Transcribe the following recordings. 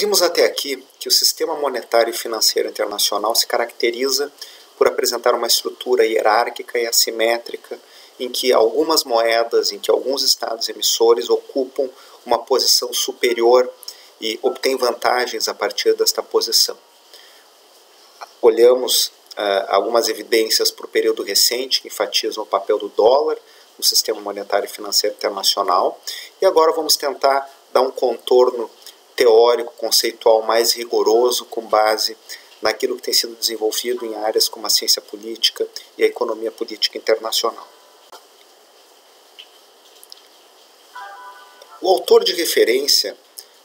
Vimos até aqui que o sistema monetário e financeiro internacional se caracteriza por apresentar uma estrutura hierárquica e assimétrica em que algumas moedas, em que alguns estados emissores ocupam uma posição superior e obtêm vantagens a partir desta posição. Olhamos uh, algumas evidências para o período recente que enfatizam o papel do dólar no sistema monetário e financeiro internacional e agora vamos tentar dar um contorno teórico, conceitual mais rigoroso com base naquilo que tem sido desenvolvido em áreas como a ciência política e a economia política internacional. O autor de referência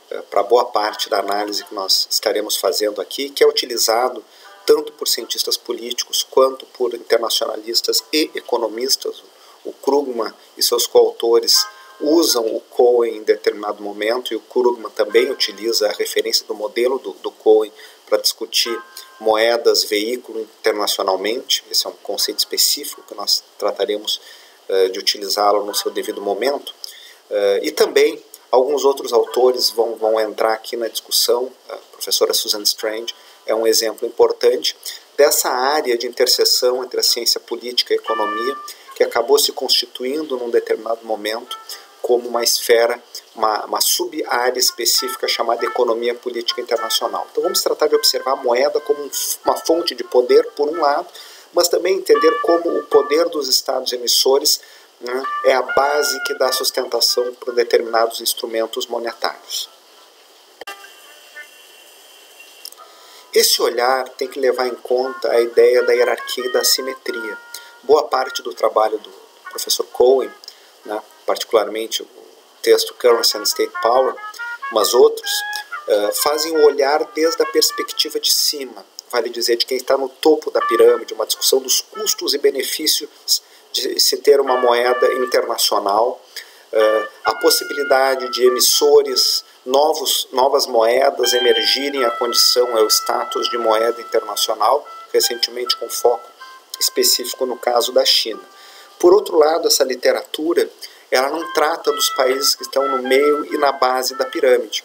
eh, para boa parte da análise que nós estaremos fazendo aqui, que é utilizado tanto por cientistas políticos quanto por internacionalistas e economistas, o Krugman e seus coautores usam o Cohen em determinado momento, e o Krugman também utiliza a referência do modelo do, do Cohen para discutir moedas, veículo internacionalmente. Esse é um conceito específico que nós trataremos uh, de utilizá-lo no seu devido momento. Uh, e também alguns outros autores vão, vão entrar aqui na discussão. A professora Susan Strange é um exemplo importante dessa área de interseção entre a ciência política e a economia que acabou se constituindo num determinado momento como uma esfera, uma, uma sub-área específica chamada economia política internacional. Então vamos tratar de observar a moeda como uma fonte de poder, por um lado, mas também entender como o poder dos estados emissores né, é a base que dá sustentação para determinados instrumentos monetários. Esse olhar tem que levar em conta a ideia da hierarquia e da assimetria. Boa parte do trabalho do professor Cohen né, particularmente o texto Currency and State Power, mas outros, uh, fazem o olhar desde a perspectiva de cima, vale dizer, de quem está no topo da pirâmide, uma discussão dos custos e benefícios de se ter uma moeda internacional, uh, a possibilidade de emissores novos, novas moedas emergirem a condição, é o status de moeda internacional, recentemente com foco específico no caso da China. Por outro lado, essa literatura ela não trata dos países que estão no meio e na base da pirâmide,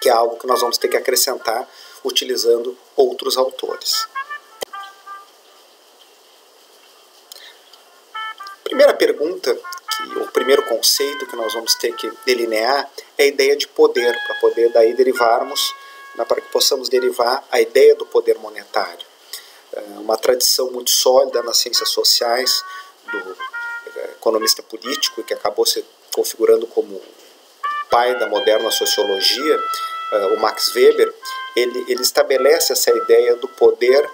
que é algo que nós vamos ter que acrescentar utilizando outros autores. Primeira pergunta, que, o primeiro conceito que nós vamos ter que delinear é a ideia de poder, para poder daí derivarmos, né, para que possamos derivar a ideia do poder monetário. É uma tradição muito sólida nas ciências sociais, do economista político que acabou se configurando como pai da moderna sociologia, uh, o Max Weber, ele, ele estabelece essa ideia do poder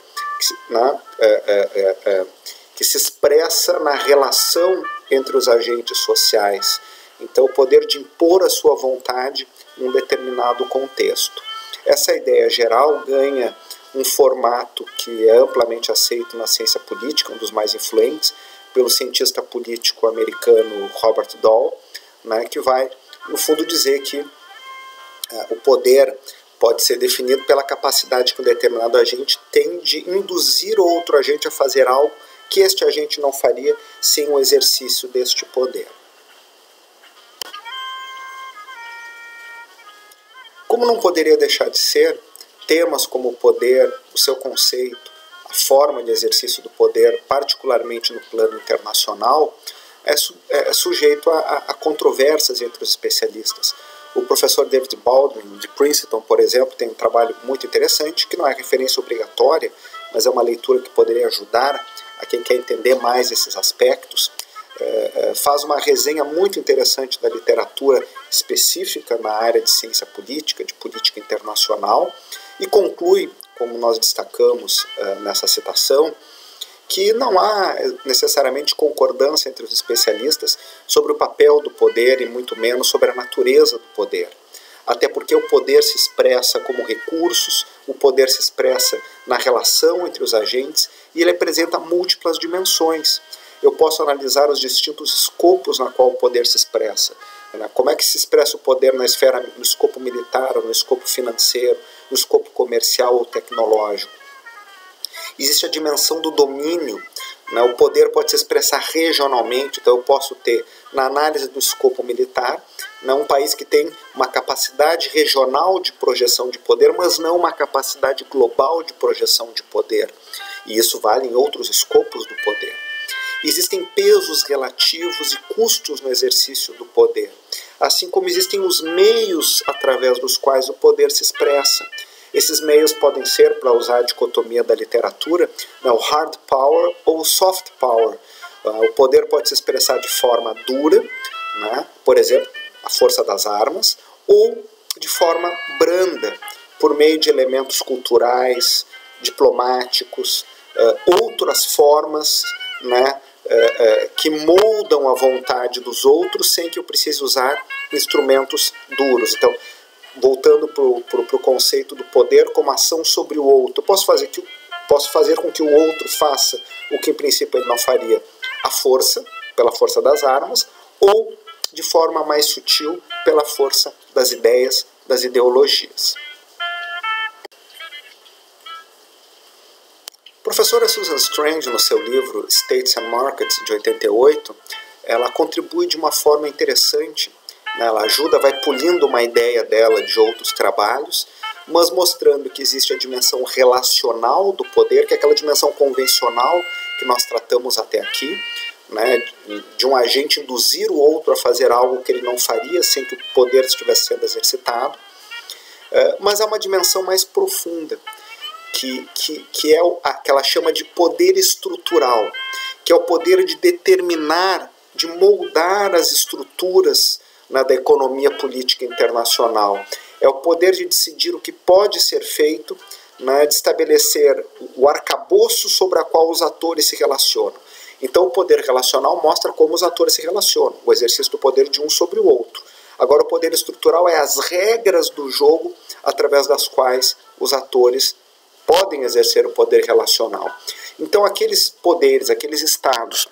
né, uh, uh, que se expressa na relação entre os agentes sociais. Então, o poder de impor a sua vontade em um determinado contexto. Essa ideia geral ganha um formato que é amplamente aceito na ciência política, um dos mais influentes, pelo cientista político americano Robert Dahl, né, que vai, no fundo, dizer que uh, o poder pode ser definido pela capacidade que um determinado agente tem de induzir outro agente a fazer algo que este agente não faria sem o exercício deste poder. Como não poderia deixar de ser, temas como o poder, o seu conceito, forma de exercício do poder, particularmente no plano internacional, é, su é sujeito a, a, controvérsias entre os especialistas. O professor David Baldwin, de Princeton, por exemplo, tem um trabalho muito interessante, que não é referência obrigatória, mas é uma leitura que poderia ajudar a quem quer entender mais esses aspectos. É, é faz uma resenha muito interessante da literatura específica na área de ciência política, de política internacional, e conclui como nós destacamos uh, nessa citação, que não há necessariamente concordância entre os especialistas sobre o papel do poder e muito menos sobre a natureza do poder. Até porque o poder se expressa como recursos, o poder se expressa na relação entre os agentes e ele apresenta múltiplas dimensões. Eu posso analisar os distintos escopos na qual o poder se expressa. Né? Como é que se expressa o poder na esfera, no escopo militar, no escopo financeiro, no escopo comercial ou tecnológico. Existe a dimensão do domínio Né? O poder pode se expressar regionalmente, então eu posso ter, na análise do escopo militar, né, um país que tem uma capacidade regional de projeção de poder, mas não uma capacidade global de projeção de poder. E isso vale em outros escopos do poder. Existem pesos relativos e custos no exercício do poder, assim como existem os meios através dos quais o poder se expressa. Esses meios podem ser, para usar a dicotomia da literatura, né, o hard power ou o soft power. Ah, o poder pode se expressar de forma dura, né, por exemplo, a força das armas, ou de forma branda, por meio de elementos culturais, diplomáticos, uh, outras formas né, uh, que moldam a vontade dos outros sem que eu precise usar instrumentos duros. Então, voltando para o conceito do poder como ação sobre o outro. Eu posso fazer, que, posso fazer com que o outro faça o que em princípio ele não faria. A força, pela força das armas, ou de forma mais sutil, pela força das ideias, das ideologias. A professora Susan Strange, no seu livro States and Markets, de 88, ela contribui de uma forma interessante? Ela ajuda, vai polindo uma ideia dela de outros trabalhos, mas mostrando que existe a dimensão relacional do poder, que é aquela dimensão convencional que nós tratamos até aqui, né, de um agente induzir o outro a fazer algo que ele não faria sem que o poder estivesse sendo exercitado. É, mas há uma dimensão mais profunda, que, que, que é a que ela chama de poder estrutural, que é o poder de determinar, de moldar as estruturas na da economia política internacional. É o poder de decidir o que pode ser feito, né, de estabelecer o arcabouço sobre a qual os atores se relacionam. Então, o poder relacional mostra como os atores se relacionam, o exercício do poder de um sobre o outro. Agora, o poder estrutural é as regras do jogo através das quais os atores podem exercer o poder relacional. Então, aqueles poderes, aqueles estados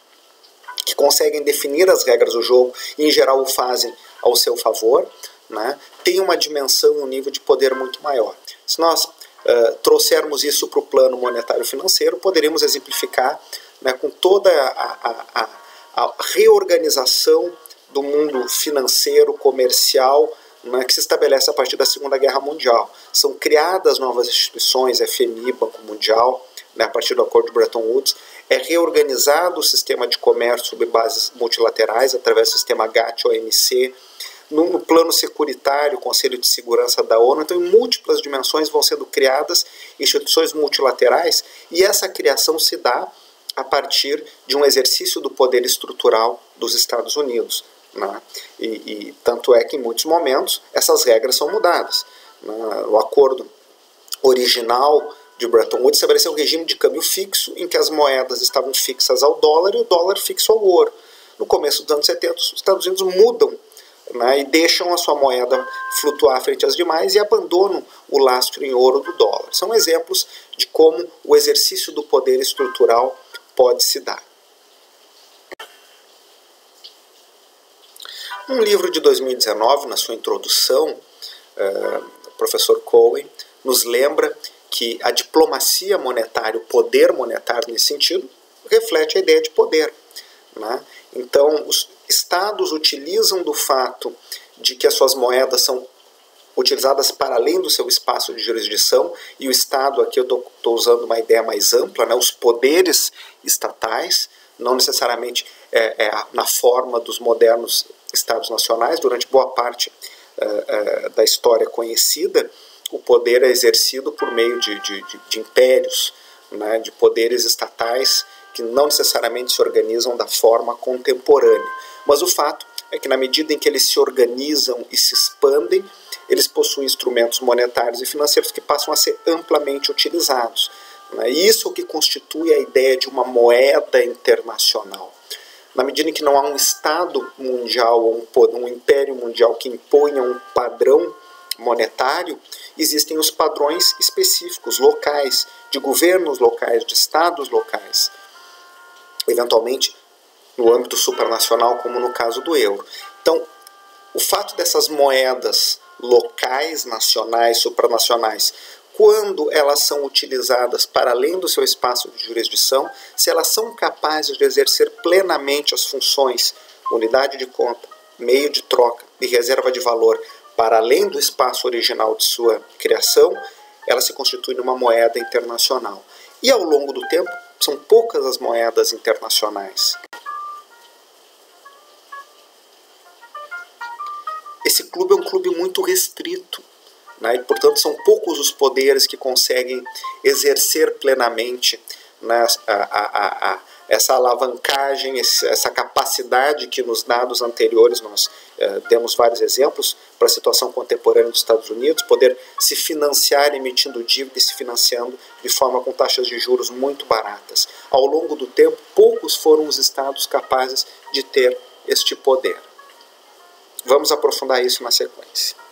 que conseguem definir as regras do jogo e, em geral, o fazem ao seu favor, né, tem uma dimensão, um nível de poder muito maior. Se nós uh, trouxermos isso para o plano monetário financeiro, poderíamos exemplificar né, com toda a, a, a, reorganização do mundo financeiro, comercial, né, que se estabelece a partir da Segunda Guerra Mundial. São criadas novas instituições, FMI, Banco Mundial, né, a partir do Acordo de Bretton Woods, é reorganizado o sistema de comércio sob bases multilaterais, através do sistema GATT-OMC, no plano securitário, Conselho de Segurança da ONU. Então, em múltiplas dimensões vão sendo criadas instituições multilaterais e essa criação se dá a partir de um exercício do poder estrutural dos Estados Unidos. Né? E, e, tanto é que, em muitos momentos, essas regras são mudadas. Né? O acordo original de Bretton Woods estabeleceu um regime de câmbio fixo em que as moedas estavam fixas ao dólar e o dólar fixo ao ouro. No começo dos anos 70, os Estados Unidos mudam né, e deixam a sua moeda flutuar frente às demais e abandonam o lastro em ouro do dólar. São exemplos de como o exercício do poder estrutural pode se dar. Um livro de 2019, na sua introdução, o professor Cohen nos lembra que a diplomacia monetária, o poder monetário nesse sentido, reflete a ideia de poder. Né? Então, os estados utilizam do fato de que as suas moedas são utilizadas para além do seu espaço de jurisdição, e o Estado, aqui eu estou usando uma ideia mais ampla, né? os poderes estatais, não necessariamente é, é, na forma dos modernos Estados nacionais, durante boa parte é, é da história conhecida, o poder é exercido por meio de, de, de, de impérios, né, de poderes estatais que não necessariamente se organizam da forma contemporânea. Mas o fato é que, na medida em que eles se organizam e se expandem, eles possuem instrumentos monetários e financeiros que passam a ser amplamente utilizados. Né? Isso é o que constitui a ideia de uma moeda internacional. Na medida em que não há um Estado mundial ou um, um império mundial que imponha um padrão monetário, existem os padrões específicos, locais, de governos locais, de estados locais. Eventualmente, no âmbito supranacional, como no caso do euro. Então, o fato dessas moedas locais, nacionais, supranacionais, quando elas são utilizadas para além do seu espaço de jurisdição, se elas são capazes de exercer plenamente as funções unidade de conta, meio de troca e reserva de valor para além do espaço original de sua criação, ela se constitui numa moeda internacional. E ao longo do tempo, são poucas as moedas internacionais. Esse clube é um clube muito restrito né? E, portanto, são poucos os poderes que conseguem exercer plenamente né, a, a, a, essa alavancagem, essa capacidade que nos dados anteriores nós eh, demos vários exemplos para a situação contemporânea dos Estados Unidos, poder se financiar emitindo dívida e se financiando de forma com taxas de juros muito baratas. Ao longo do tempo, poucos foram os estados capazes de ter este poder. Vamos aprofundar isso na sequência.